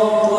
안녕.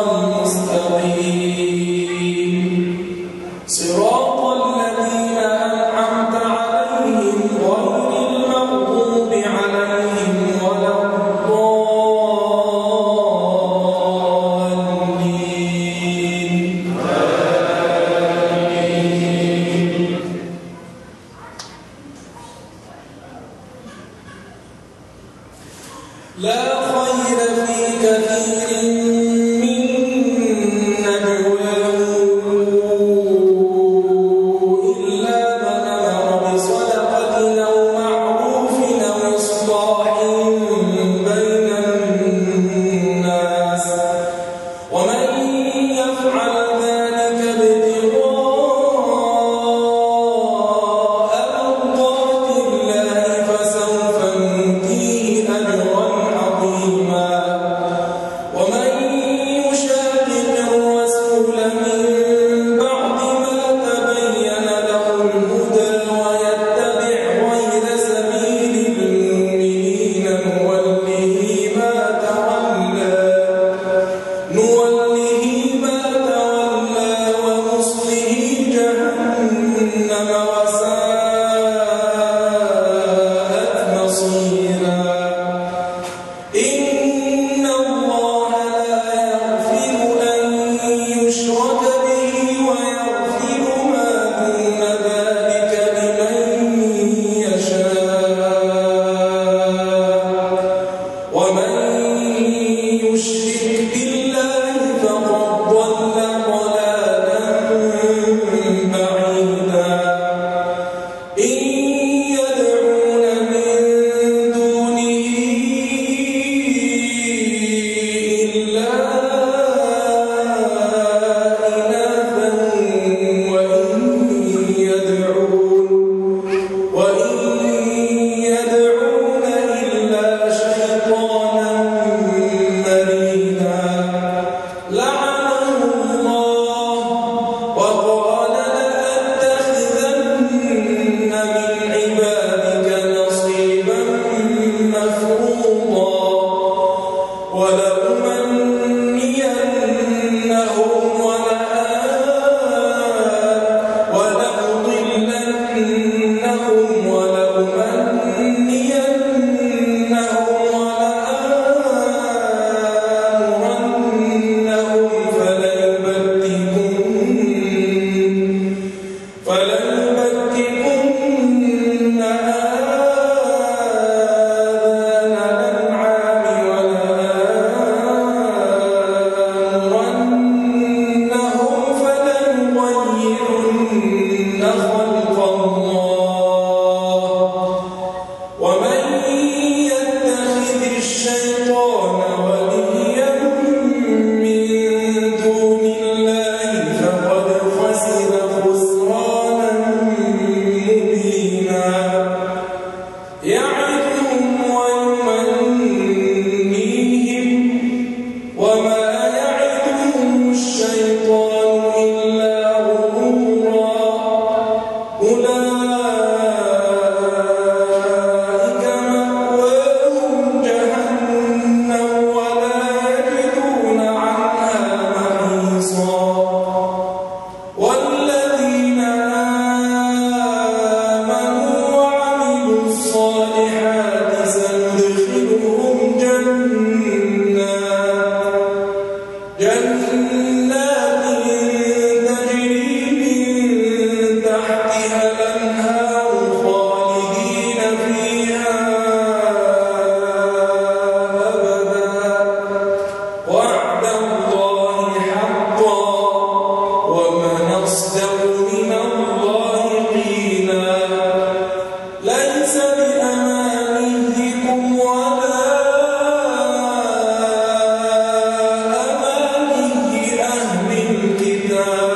Senhor.